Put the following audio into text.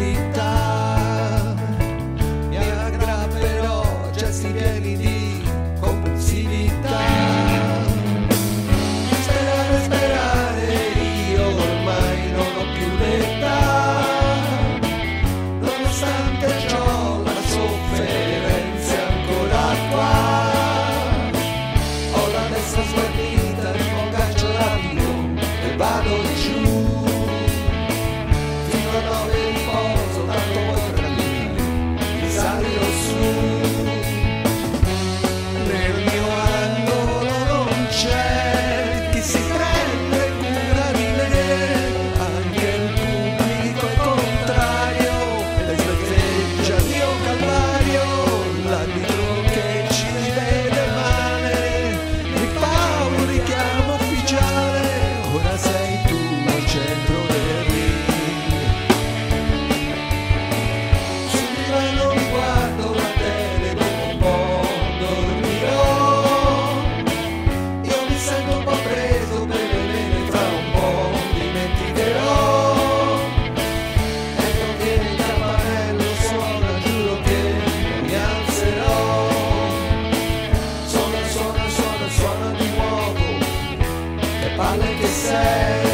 gritar. Balıkesir